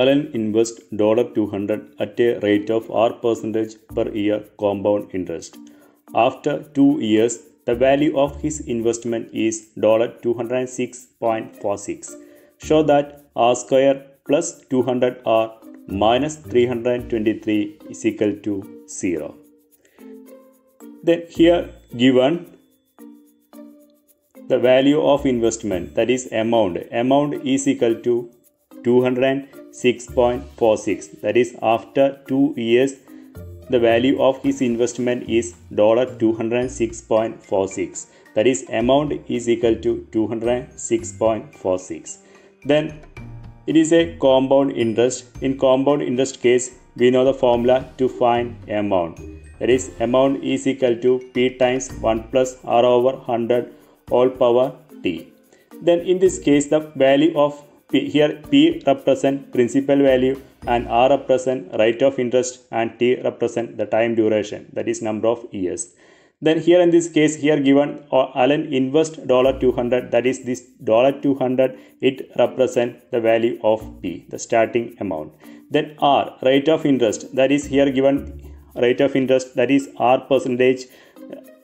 Alan invest 200 at a rate of R percentage per year compound interest. After two years, the value of his investment is $206.46. Show that R square plus 200 R minus 323 is equal to 0. Then here given the value of investment that is amount amount is equal to 206.46 that is after 2 years the value of his investment is $206.46 that is amount is equal to 206.46 then it is a compound interest. In compound interest case we know the formula to find amount. That is amount is equal to p times 1 plus r over 100 all power t. Then in this case the value of p here p represent principal value and r represent rate of interest and t represent the time duration that is number of years. Then here in this case here given uh, Alan invest dollar 200 that is this dollar 200 it represent the value of p the starting amount. Then r rate of interest that is here given rate of interest that is r percentage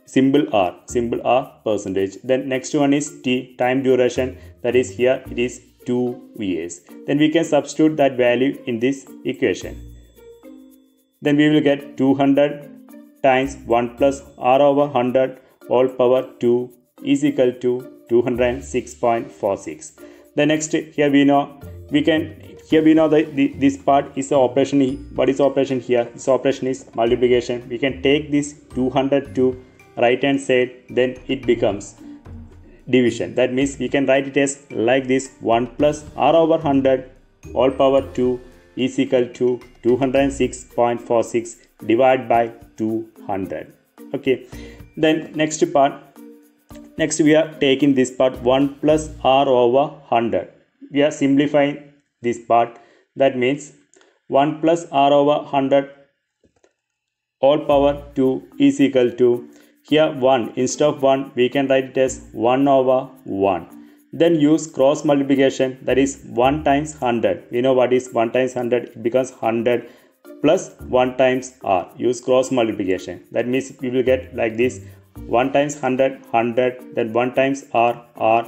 symbol r symbol r percentage. Then next one is t time duration. That is here it is 2 years. Then we can substitute that value in this equation. Then we will get 200 times 1 plus r over 100 all power 2 is equal to 206.46 the next here we know we can here we know that the, this part is the operation what is operation here? This operation is multiplication. We can take this 200 to right hand side then it becomes division. That means we can write it as like this 1 plus r over 100 all power 2 is equal to 206.46 divided by 200 okay. Then next part. Next we are taking this part 1 plus r over 100 we are simplifying this part. That means 1 plus r over 100 all power 2 is equal to here 1 instead of 1 we can write it as 1 over 1 then use cross multiplication. That is 1 times 100 we know what is 1 times 100 it becomes 100 plus 1 times r. Use cross multiplication. That means we will get like this. 1 times 100 100 then 1 times r r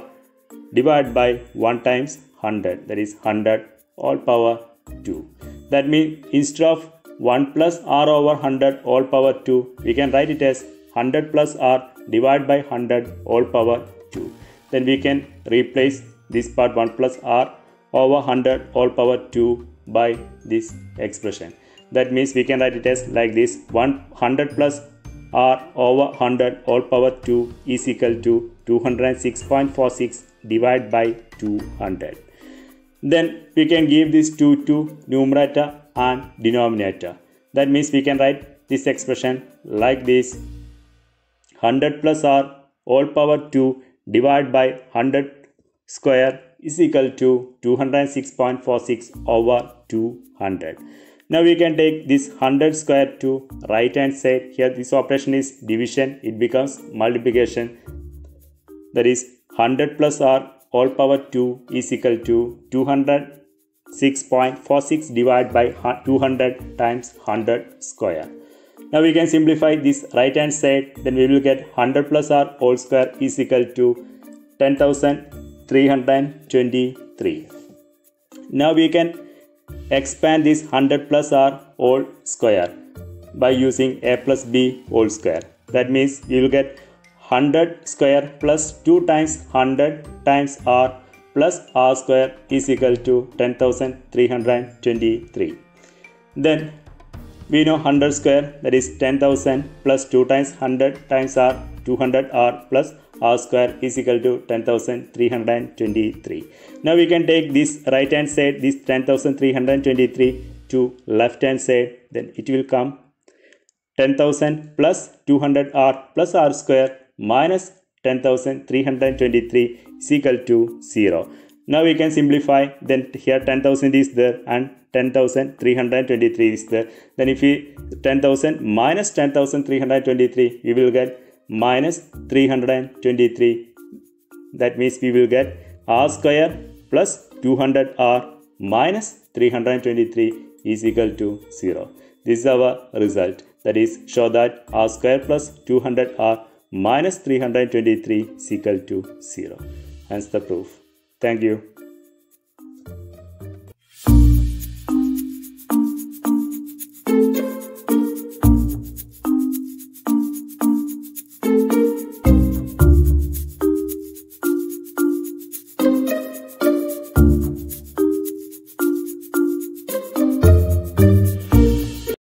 divided by 1 times 100 that is 100 all power 2 that means instead of 1 plus r over 100 all power 2 we can write it as 100 plus r divided by 100 all power 2 then we can replace this part 1 plus r over 100 all power 2 by this expression. That means we can write it as like this. 100 plus r over 100 all power 2 is equal to 206.46 divided by 200 then we can give this 2 to numerator and denominator. That means we can write this expression like this 100 plus r all power 2 divided by 100 square is equal to 206.46 over 200 now we can take this 100 square to right hand side. Here this operation is division. It becomes multiplication. That is 100 plus r all power 2 is equal to 206.46 divided by 200 times 100 square now we can simplify this right hand side. Then we will get 100 plus r whole square is equal to 10,323 now we can expand this 100 plus r whole square by using a plus b whole square. That means we will get 100 square plus 2 times 100 times r plus r square is equal to 10,323 then we know 100 square that is 10,000 plus 2 times 100 times r 200 r plus r square is equal to 10,323 now we can take this right hand side this 10,323 to left hand side then it will come 10,000 plus 200 r plus r square minus 10,323 is equal to 0 now we can simplify then here 10,000 is there and 10,323 is there then if we 10,000 minus 10,323 we will get minus 323 that means we will get r square plus 200r minus 323 is equal to 0. This is our result. That is, show that r square plus 200r minus 323 is equal to 0. Hence the proof. Thank you.